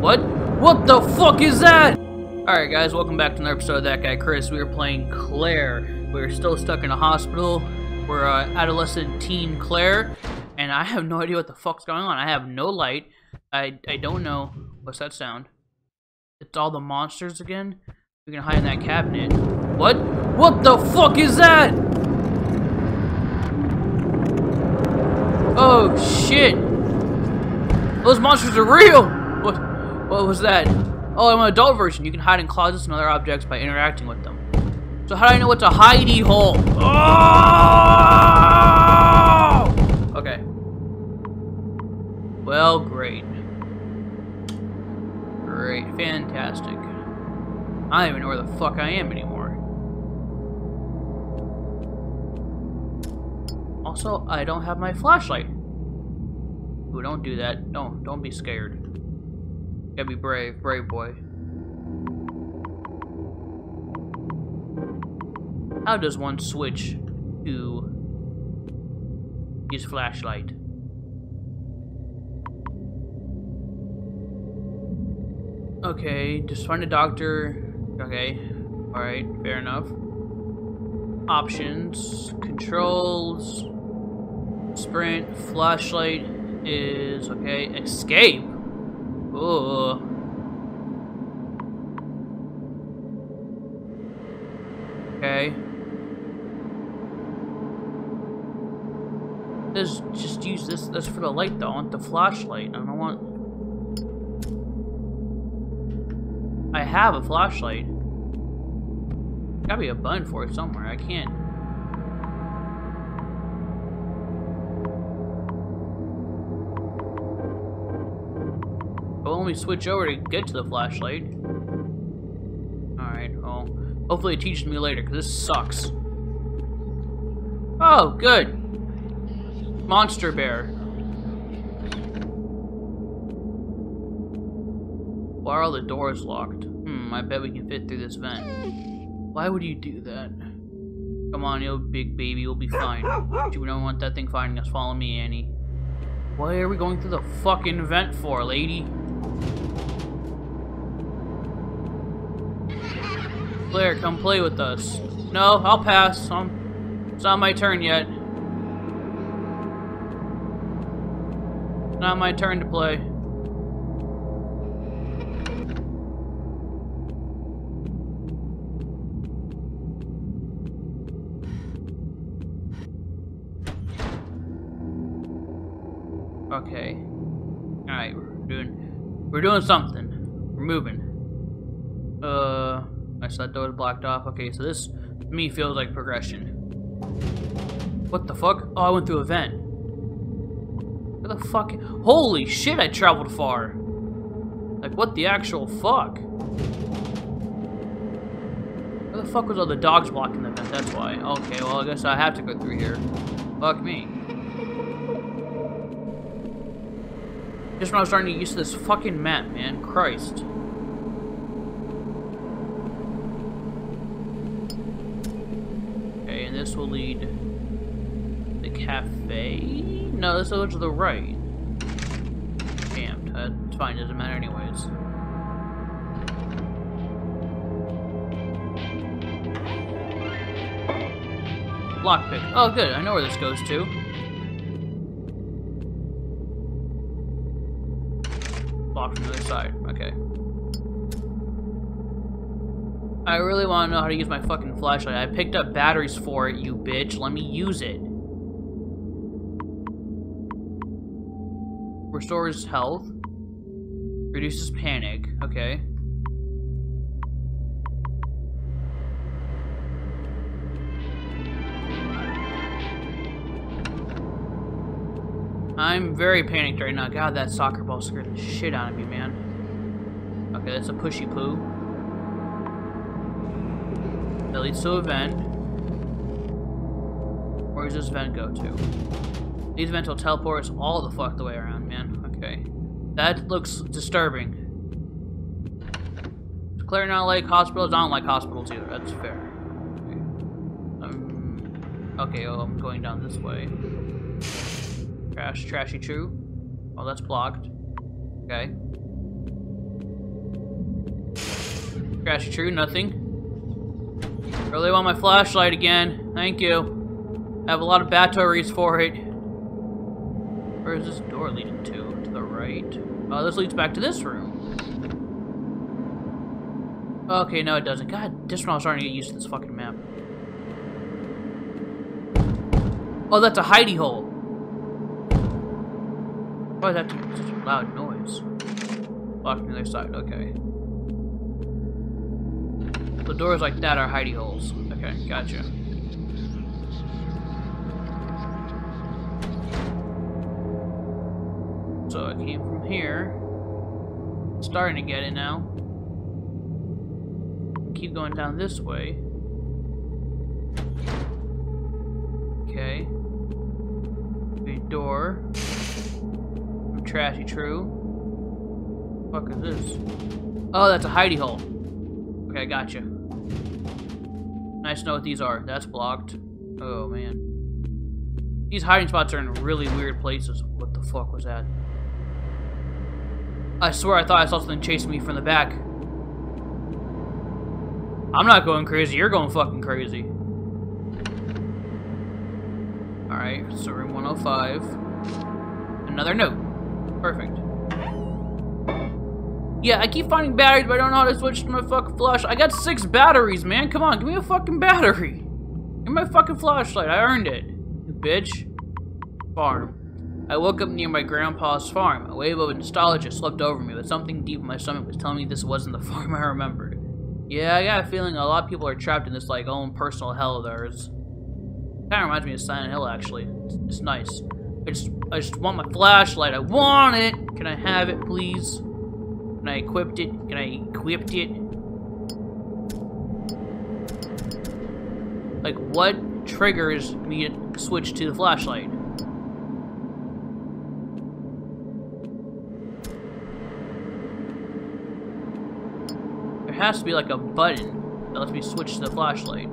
What? What the fuck is that? Alright guys, welcome back to another episode of That Guy Chris. We are playing Claire. We're still stuck in a hospital. We're uh, adolescent teen Claire. And I have no idea what the fuck's going on. I have no light. I, I don't know. What's that sound? It's all the monsters again? We can hide in that cabinet. What? What the fuck is that? Oh shit! Those monsters are real! What what was that? Oh, I'm an adult version. You can hide in closets and other objects by interacting with them. So how do I know what's a hidey hole? Oh! Okay. Well, great. Great. Fantastic. I don't even know where the fuck I am anymore. Also, I don't have my flashlight. Ooh, don't do that. Don't, don't be scared. Gotta be brave, brave boy. How does one switch to his flashlight? Okay, just find a doctor. Okay, alright, fair enough. Options, controls, sprint, flashlight is, okay, escape. Ooh. Okay. Just, just use this, That's for the light though, I want the flashlight. I don't want... I have a flashlight. Gotta be a button for it somewhere, I can't... I'll only switch over to get to the flashlight. Alright, well, hopefully it teaches me later, because this sucks. Oh, good. Monster bear. Why are all the doors locked? Hmm, I bet we can fit through this vent. Why would you do that? Come on, you big baby, we'll be fine. You don't want that thing finding us. Follow me, Annie. Why are we going through the fucking vent for, lady? Claire, come play with us. No, I'll pass. Um, it's not my turn yet. Not my turn to play. Okay. Alright, we're doing we're doing something. We're moving. Uh I that door blocked off. Okay, so this to me feels like progression. What the fuck? Oh, I went through a vent. Where the fuck? Holy shit, I traveled far. Like, what the actual fuck? Where the fuck was all the dogs blocking the vent? That's why. Okay, well, I guess I have to go through here. Fuck me. Just when I was starting to get used to this fucking map, man. Christ. Okay, and this will lead the cafe? No, this will go to the right. Damn, uh, that's fine, doesn't matter anyways. Lockpick. Oh, good, I know where this goes to. The other side, okay. I really want to know how to use my fucking flashlight. I picked up batteries for it, you bitch. Let me use it. Restores health. Reduces panic. Okay. I'm very panicked right now. God, that soccer ball scared the shit out of me, man. Okay, that's a pushy poo. That leads to a vent. Where does this vent go to? These vents will teleport us all the fuck the way around, man. Okay. That looks disturbing. Claire not like hospitals. I don't like hospitals either. That's fair. Okay. Um, okay, oh, I'm going down this way. Trash, trashy true. Oh, that's blocked. Okay. Trashy true, nothing. Really want my flashlight again. Thank you. I have a lot of batteries for it. Where is this door leading to? To the right. Oh, this leads back to this room. Okay, no it doesn't. God, this one I was starting to get used to this fucking map. Oh, that's a hidey hole. That such a loud noise? Locked on the other side, okay. The doors like that are hidey holes. Okay, gotcha. So I came from here. Starting to get it now. Keep going down this way. Okay. Big door. Trashy true. What fuck is this? Oh, that's a hidey hole. Okay, gotcha. Nice to know what these are. That's blocked. Oh, man. These hiding spots are in really weird places. What the fuck was that? I swear I thought I saw something chasing me from the back. I'm not going crazy. You're going fucking crazy. Alright, so room 105. Another note. Perfect. Yeah, I keep finding batteries, but I don't know how to switch to my fucking flashlight. I got six batteries, man. Come on, give me a fucking battery. Give me my fucking flashlight. I earned it. You bitch. Farm. I woke up near my grandpa's farm. A wave of nostalgia swept over me, but something deep in my stomach was telling me this wasn't the farm I remembered. Yeah, I got a feeling a lot of people are trapped in this, like, own personal hell of theirs. Kinda reminds me of Silent Hill, actually. It's, it's nice. I just, I just want my flashlight. I want it! Can I have it, please? Can I equip it? Can I equip it? Like, what triggers me to switch to the flashlight? There has to be like a button that lets me switch to the flashlight.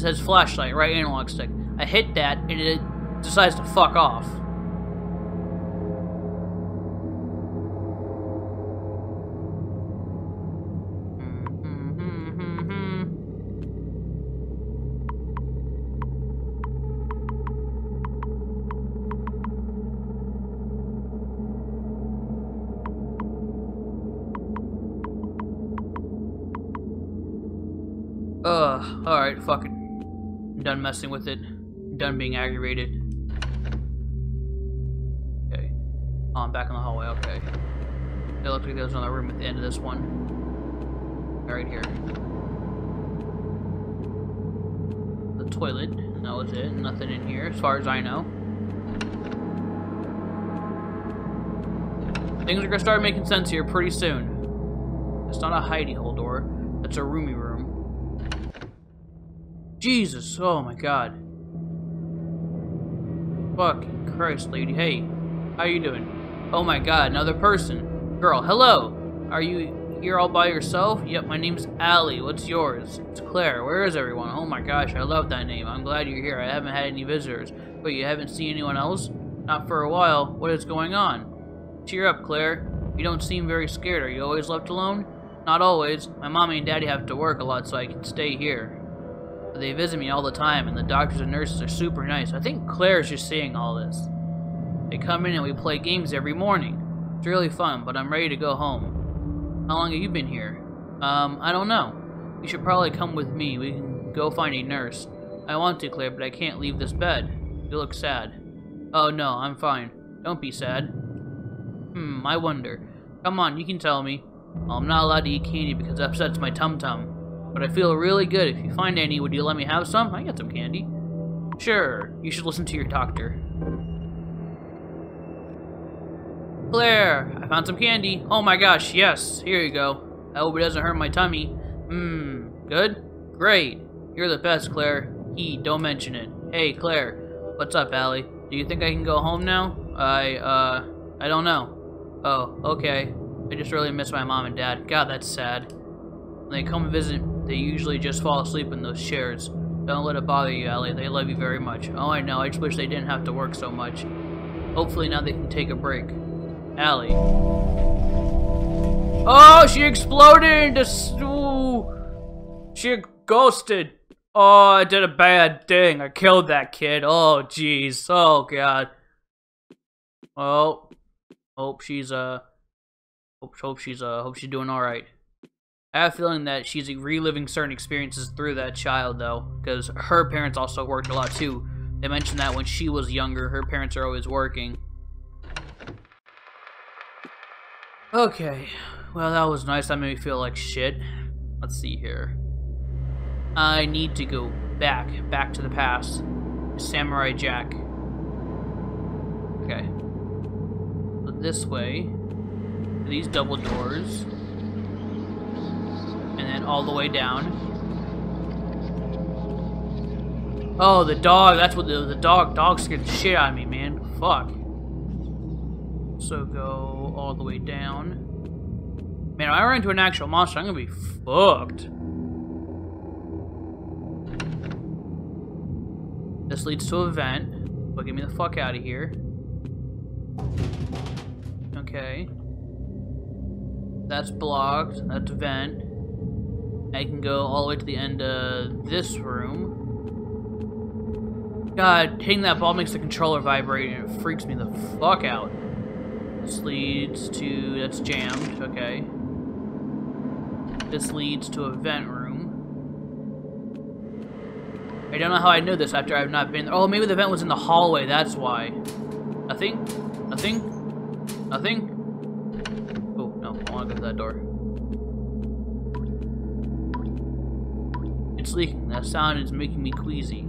Just says flashlight, right analog stick. I hit that and it decides to fuck off. Messing with it. Done being aggravated. Okay. Oh, I'm back in the hallway, okay. It looks like there's another room at the end of this one. Right here. The toilet, that was it. Nothing in here, as far as I know. Things are gonna start making sense here pretty soon. It's not a hidey hole door. It's a roomy room. Jesus, oh my god. Fucking Christ, lady. Hey, how you doing? Oh my god, another person. Girl, hello. Are you here all by yourself? Yep, my name's Allie. What's yours? It's Claire. Where is everyone? Oh my gosh, I love that name. I'm glad you're here. I haven't had any visitors. But you haven't seen anyone else? Not for a while. What is going on? Cheer up, Claire. You don't seem very scared. Are you always left alone? Not always. My mommy and daddy have to work a lot, so I can stay here. They visit me all the time, and the doctors and nurses are super nice. I think Claire's just seeing all this. They come in and we play games every morning. It's really fun, but I'm ready to go home. How long have you been here? Um, I don't know. You should probably come with me. We can go find a nurse. I want to, Claire, but I can't leave this bed. You look sad. Oh, no, I'm fine. Don't be sad. Hmm, I wonder. Come on, you can tell me. Well, I'm not allowed to eat candy because it upsets my tum-tum. But I feel really good. If you find any, would you let me have some? I got some candy. Sure. You should listen to your doctor. Claire, I found some candy. Oh my gosh, yes. Here you go. I hope it doesn't hurt my tummy. Mmm, good? Great. You're the best, Claire. He, don't mention it. Hey, Claire. What's up, Allie? Do you think I can go home now? I, uh, I don't know. Oh, okay. I just really miss my mom and dad. God, that's sad. When they come visit they usually just fall asleep in those chairs. Don't let it bother you, Allie. They love you very much. Oh, I know. I just wish they didn't have to work so much. Hopefully now they can take a break. Allie. Oh, she exploded into... She ghosted. Oh, I did a bad thing. I killed that kid. Oh, jeez. Oh, God. Oh. Hope she's, uh... Hope, hope she's, uh, hope she's doing alright. I have a feeling that she's reliving certain experiences through that child, though. Because her parents also worked a lot, too. They mentioned that when she was younger, her parents are always working. Okay. Well, that was nice. That made me feel like shit. Let's see here. I need to go back, back to the past. Samurai Jack. Okay. This way. These double doors. And then all the way down. Oh, the dog. That's what the, the dog, dog scared the shit out of me, man. Fuck. So go all the way down. Man, if I run into an actual monster, I'm gonna be fucked. This leads to a vent. But get me the fuck out of here. Okay. That's blocked. That's vent. I can go all the way to the end of this room. God, hitting that ball makes the controller vibrate and it freaks me the fuck out. This leads to... that's jammed. Okay. This leads to a vent room. I don't know how I know this after I've not been Oh, maybe the vent was in the hallway, that's why. Nothing? Nothing? Nothing? Oh, no, I want to go to that door. It's leaking. That sound is making me queasy.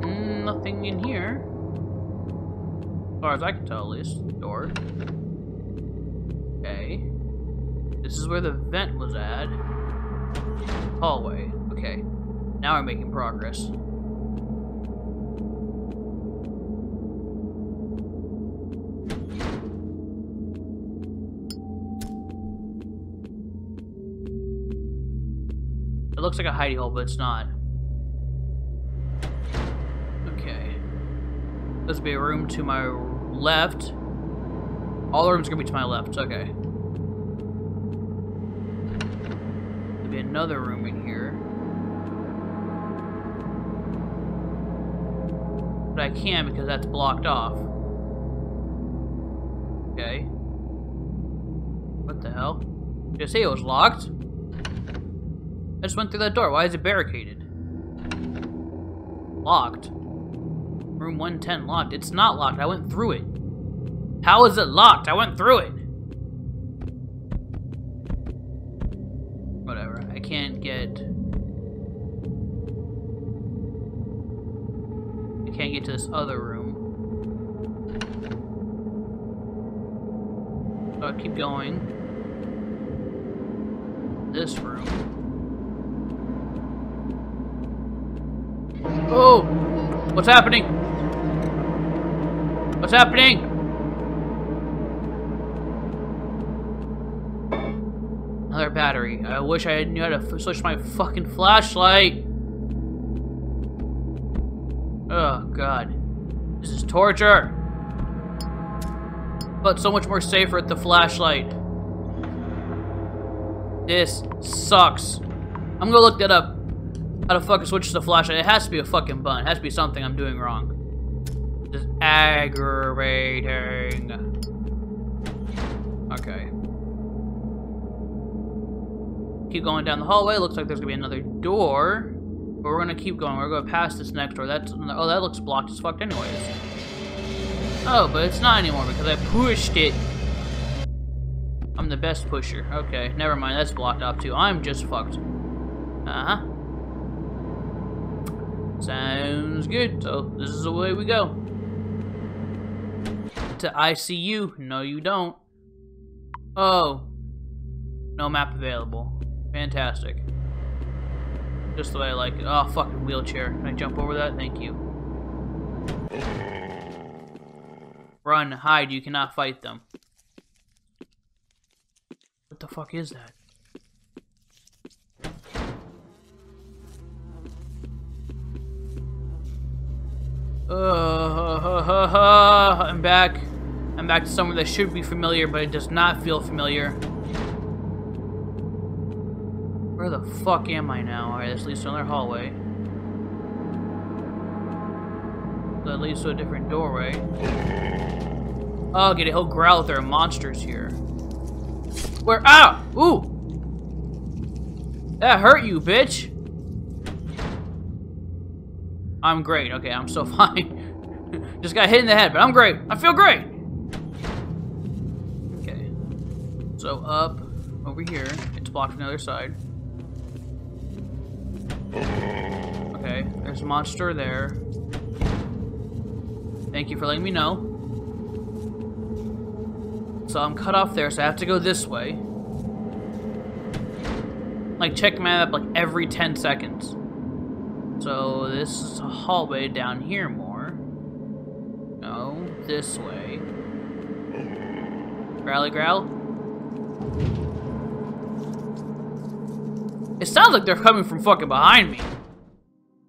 Mm, nothing in here. As far as I can tell, at least. Door. Okay. This is where the vent was at. Hallway. Okay. Now we're making progress. Looks like a hidey hole, but it's not. Okay. This will be a room to my left. All the rooms are gonna be to my left. Okay. There'll be another room in here. But I can't because that's blocked off. Okay. What the hell? Did I say it was locked? I just went through that door. Why is it barricaded? Locked. Room 110 locked. It's not locked. I went through it. How is it locked? I went through it. Whatever. I can't get... I can't get to this other room. So I keep going. This room. Oh! What's happening? What's happening? Another battery. I wish I knew how to switch my fucking flashlight. Oh, God. This is torture. But so much more safer at the flashlight. This sucks. I'm gonna look that up. How the fuck switch to the flashlight? It has to be a fucking button. It has to be something I'm doing wrong. Just aggravating. Okay. Keep going down the hallway. Looks like there's gonna be another door. But we're gonna keep going. We're gonna go past this next door. That's oh, that looks blocked as fuck anyways. Oh, but it's not anymore because I pushed it. I'm the best pusher. Okay, never mind. That's blocked off too. I'm just fucked. Uh-huh. Sounds good. So this is the way we go. To ICU. No, you don't. Oh. No map available. Fantastic. Just the way I like it. Oh, fucking wheelchair. Can I jump over that? Thank you. Run, hide, you cannot fight them. What the fuck is that? Uh, I'm back. I'm back to somewhere that should be familiar, but it does not feel familiar. Where the fuck am I now? Alright, this leads to another hallway. That leads to a different doorway. Oh, get it. He'll growl if there are monsters here. Where? Ah! Ooh! That hurt you, bitch! I'm great. Okay, I'm so fine. Just got hit in the head, but I'm great. I feel great! Okay. So up, over here. It's blocked from the other side. Okay, there's a monster there. Thank you for letting me know. So I'm cut off there, so I have to go this way. Like, check my map like every 10 seconds. So this is a hallway down here more. No, this way. Growly growl. It sounds like they're coming from fucking behind me.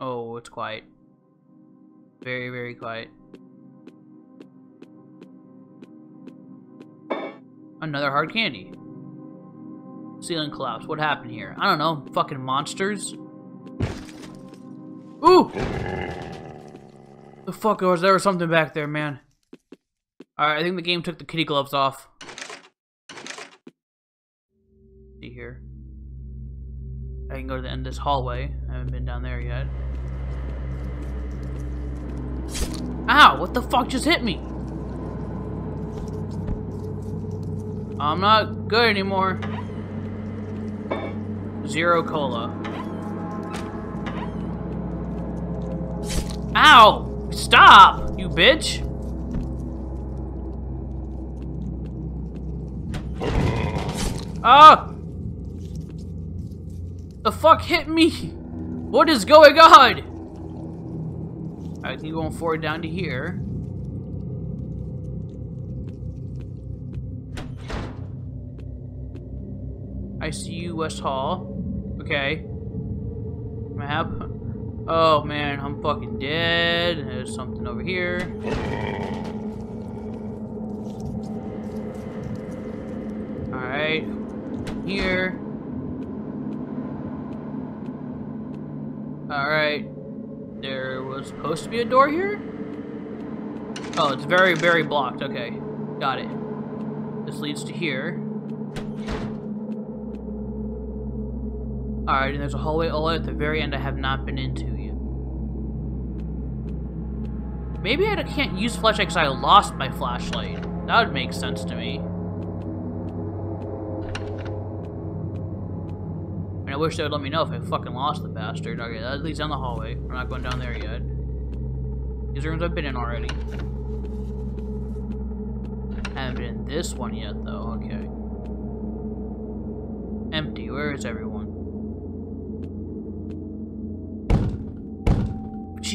Oh, it's quiet. Very, very quiet. Another hard candy. Ceiling collapse. What happened here? I don't know. Fucking monsters? The fuck was there was something back there, man. Alright, I think the game took the kitty gloves off. See here. I can go to the end of this hallway. I haven't been down there yet. Ow! What the fuck just hit me? I'm not good anymore. Zero cola. Ow! Stop, you bitch! Ah! The fuck hit me? What is going on? I keep going forward down to here. I see you, West Hall. Okay. Map. Oh man, I'm fucking dead. There's something over here. Alright. Here. Alright. There was supposed to be a door here? Oh, it's very, very blocked. Okay. Got it. This leads to here. Alright, and there's a hallway all at the very end I have not been into yet. Maybe I can't use flashlight because I lost my flashlight. That would make sense to me. And I wish they would let me know if I fucking lost the bastard. Okay, that leads down the hallway. We're not going down there yet. These rooms I've been in already. I haven't been in this one yet, though. Okay. Empty. Where is everyone?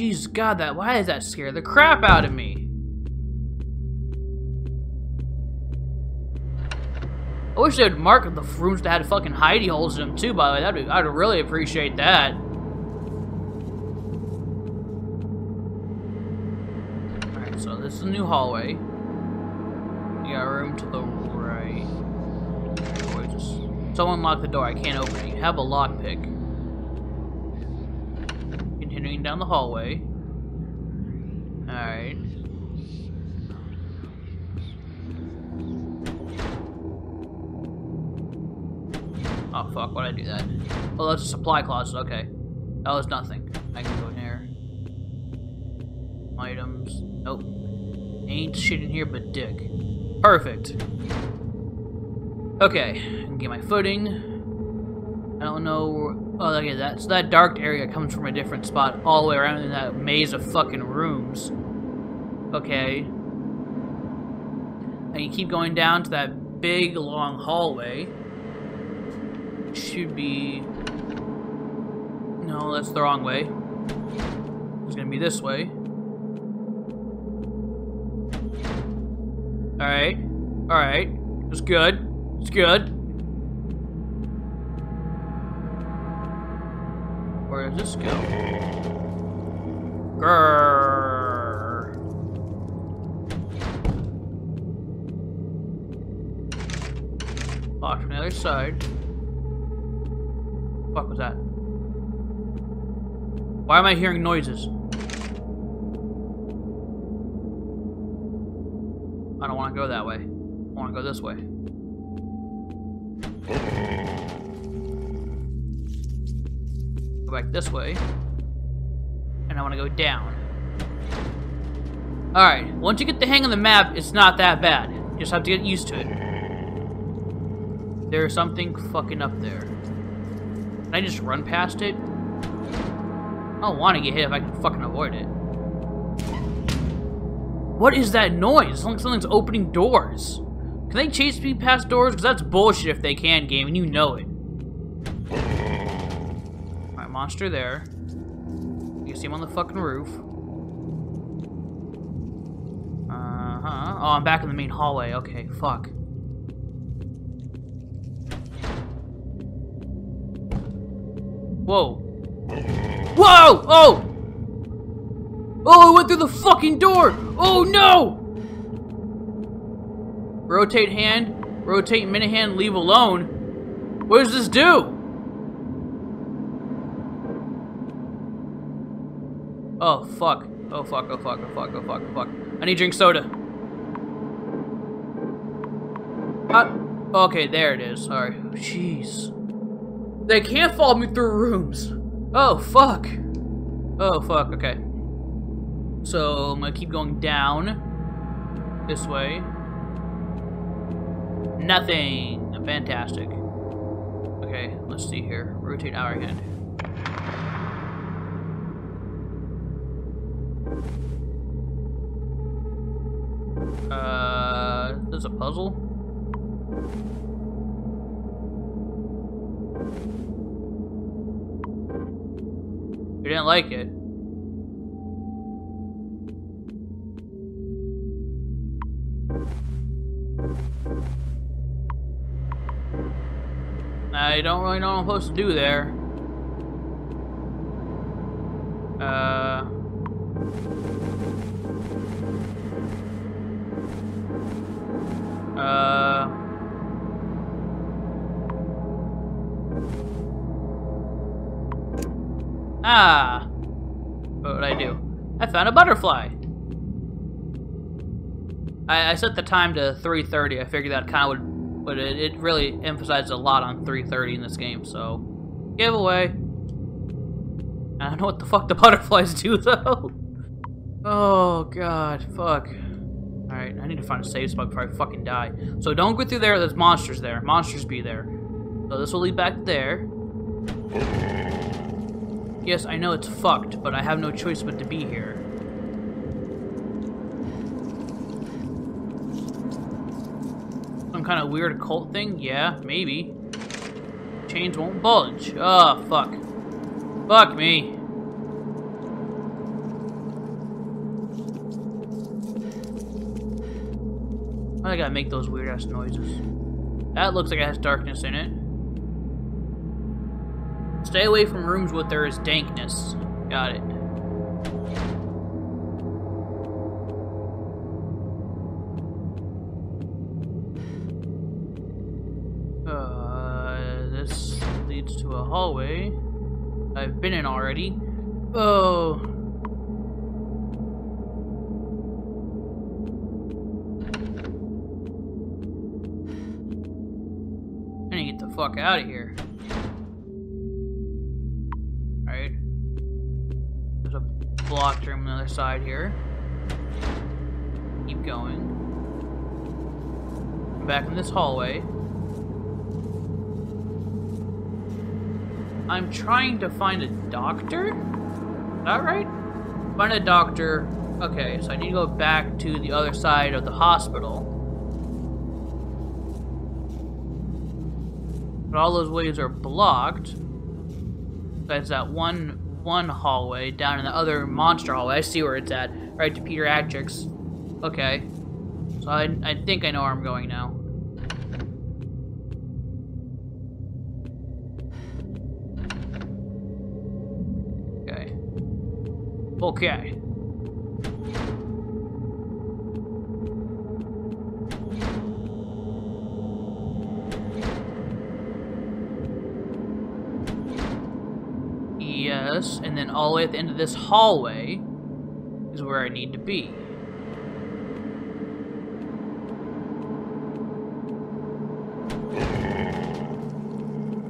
Jeez, God, that why does that scare the crap out of me? I wish they'd mark the rooms that had fucking hidey holes in them too, by the way. That'd be, I'd really appreciate that. Alright, so this is a new hallway. You got a room to the right. Just... Someone locked the door. I can't open it. You have a lockpick. Down the hallway. Alright. Oh fuck, why'd I do that? Oh, that's a supply closet, okay. That was nothing. I can go in here. Items. Nope. Ain't shit in here but dick. Perfect. Okay, I can get my footing. I don't know. Oh, okay, that so that dark area comes from a different spot all the way around in that maze of fucking rooms. Okay. And you keep going down to that big long hallway should be... No, that's the wrong way. It's gonna be this way. Alright. Alright. It's good. It's good. where does this go? Grrr. Watch from the other side. What was that? Why am I hearing noises? I don't want to go that way. I want to go this way. Back this way. And I want to go down. Alright, once you get the hang of the map, it's not that bad. You just have to get used to it. There's something fucking up there. Can I just run past it? I don't want to get hit if I can fucking avoid it. What is that noise? It's like something's opening doors. Can they chase me past doors? Because that's bullshit if they can, game, and you know it. Monster there. You see him on the fucking roof. Uh-huh. Oh, I'm back in the main hallway. Okay, fuck. Whoa. Whoa! Oh! Oh, it went through the fucking door! Oh no! Rotate hand, rotate minute hand, leave alone. What does this do? Oh fuck. Oh fuck, oh fuck, oh fuck, oh fuck, oh fuck. I need to drink soda. Uh, okay, there it is. Sorry. Jeez. They can't follow me through rooms. Oh, fuck. Oh, fuck, okay. So, I'm gonna keep going down. This way. Nothing. Fantastic. Okay, let's see here. Rotate our hand. Uh, there's a puzzle? You didn't like it. I don't really know what I'm supposed to do there. Uh... Ah! What would I do? I found a butterfly! I, I set the time to 3.30. I figured that kind of would... But it, it really emphasizes a lot on 3.30 in this game, so... Giveaway! I don't know what the fuck the butterflies do, though. Oh, God. Fuck. Alright, I need to find a safe spot before I fucking die. So don't go through there, there's monsters there. Monsters be there. So this will lead back there. Yes, I know it's fucked, but I have no choice but to be here. Some kind of weird occult thing? Yeah, maybe. Chains won't budge. Oh, fuck. Fuck me. I gotta make those weird ass noises? That looks like it has darkness in it. Stay away from rooms where there is dankness. Got it. Uh, this leads to a hallway I've been in already. Oh. I'm gonna get the fuck out of here. Other side here. Keep going. Back in this hallway. I'm trying to find a doctor? Is that right? Find a doctor. Okay, so I need to go back to the other side of the hospital. But all those ways are blocked. That's that one one hallway down in the other monster hallway. I see where it's at. Right to Peter pediatrics. Okay. So I, I think I know where I'm going now. Okay. Okay. All the way at the end of this hallway is where I need to be.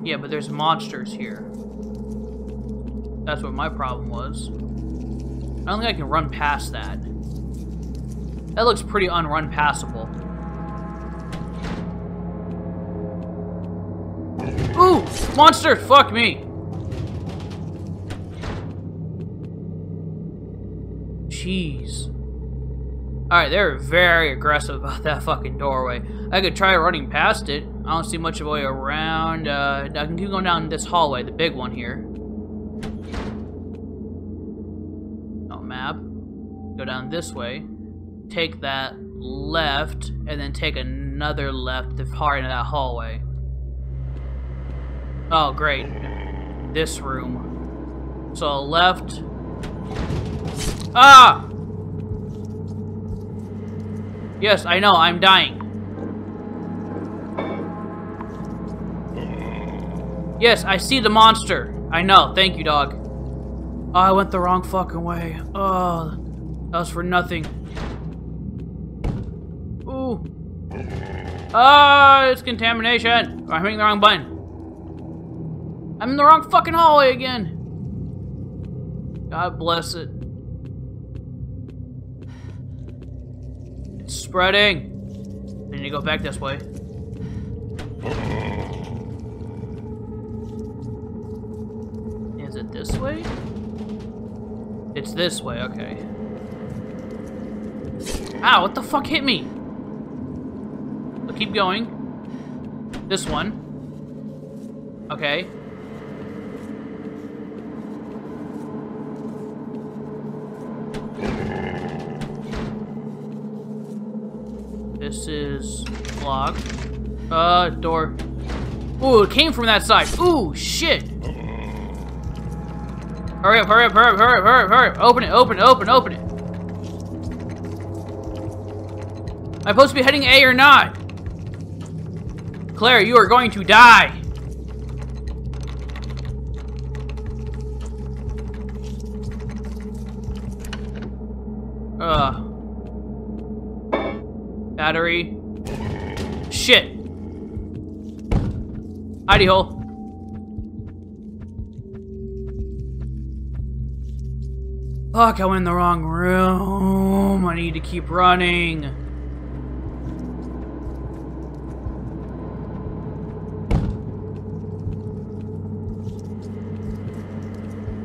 Yeah, but there's monsters here. That's what my problem was. I don't think I can run past that. That looks pretty unrun passable. Ooh! Monster! Fuck me! Jeez. Alright, they're very aggressive about that fucking doorway. I could try running past it. I don't see much of a way around. Uh, I can keep going down this hallway, the big one here. Oh, map. Go down this way. Take that left, and then take another left to far into that hallway. Oh, great. This room. So left. Ah! Yes, I know, I'm dying. Yes, I see the monster. I know, thank you, dog. Oh, I went the wrong fucking way. Oh, that was for nothing. Ooh. Ah, it's contamination. I'm hitting the wrong button. I'm in the wrong fucking hallway again. God bless it. It's spreading. I need to go back this way. Is it this way? It's this way, okay. Ow, what the fuck hit me? So keep going. This one. Okay. This is locked. Uh, door. Ooh, it came from that side. Ooh, shit. Hurry up, hurry up, hurry up, hurry up, hurry up, hurry up. Open it, open it, open, open it. Am I supposed to be heading A or not? Claire, you are going to die. Ugh. Battery. Shit. Hidey hole. Fuck, I went in the wrong room. I need to keep running.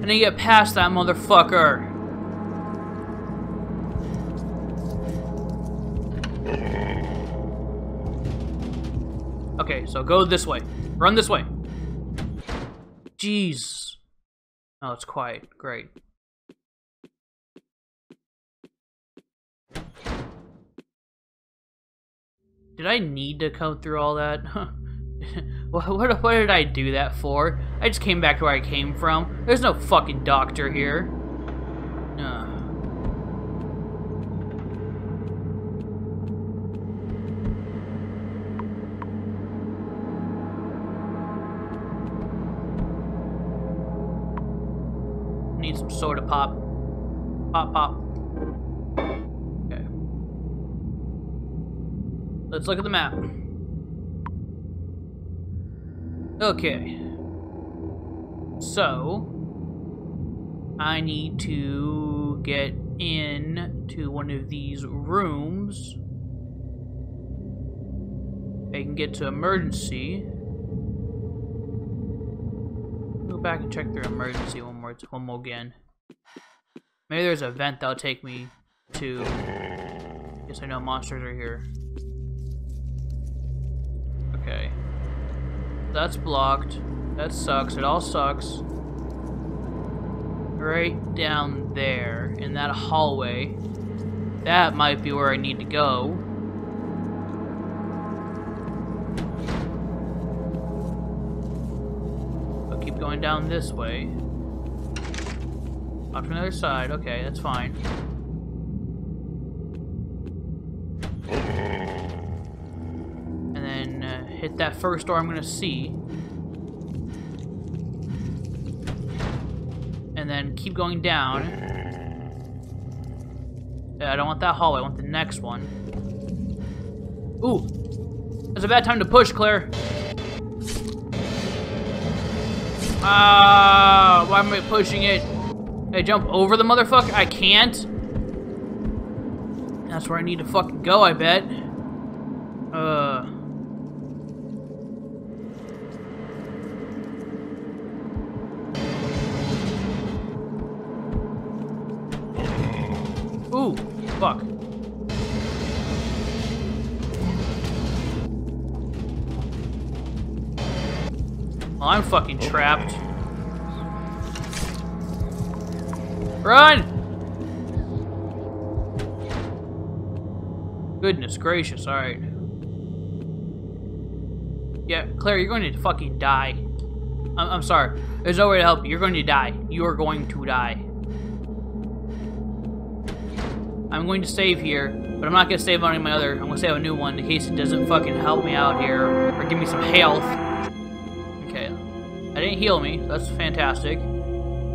I need to get past that motherfucker. Okay, so go this way. Run this way. Jeez. Oh, it's quiet. Great. Did I need to come through all that? what, what, what did I do that for? I just came back to where I came from. There's no fucking doctor here. Some soda pop. Pop, pop. Okay. Let's look at the map. Okay. So, I need to get in to one of these rooms. I can get to emergency. Go back and check their emergency one more one more again. Maybe there's a vent that'll take me to. Yes, I know monsters are here. Okay. That's blocked. That sucks. It all sucks. Right down there, in that hallway. That might be where I need to go. I'll keep going down this way. Up to the other side. Okay, that's fine. And then uh, hit that first door I'm gonna see. and then keep going down. Yeah, I don't want that hallway, I want the next one. Ooh, it's a bad time to push, Claire. Ah, uh, why am I pushing it? I jump over the motherfucker? I can't. That's where I need to fucking go, I bet. Uh... Ooh, fuck. I'm fucking trapped. Run! Goodness gracious, alright. Yeah, Claire, you're going to fucking die. I'm, I'm sorry. There's no way to help you. You're going to die. You are going to die. I'm going to save here, but I'm not going to save on any of my other. I'm going to save a new one in case it doesn't fucking help me out here or give me some health. Okay. I didn't heal me. That's fantastic.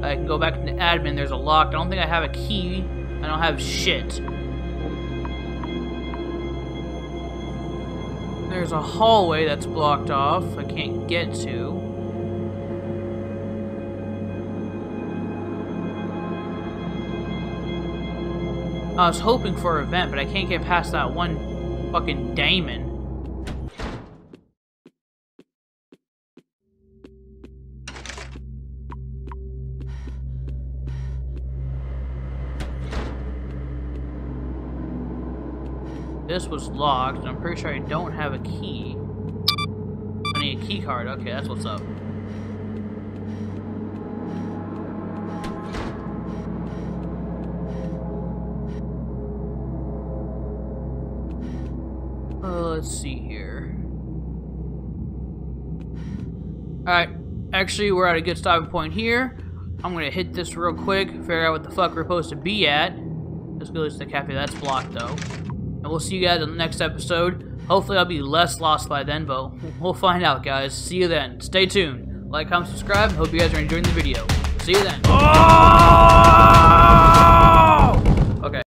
I can go back to the admin. There's a lock. I don't think I have a key. I don't have shit. There's a hallway that's blocked off. I can't get to. I was hoping for a vent, but I can't get past that one fucking daemon. This was locked, I'm pretty sure I don't have a key. I need a key card. Okay, that's what's up. Uh, let's see here. Alright, actually we're at a good stopping point here. I'm gonna hit this real quick, figure out what the fuck we're supposed to be at. Let's go to the cafe, that's blocked though. And we'll see you guys in the next episode. Hopefully I'll be less lost by then, but we'll find out, guys. See you then. Stay tuned. Like, comment, subscribe. Hope you guys are enjoying the video. See you then. Oh!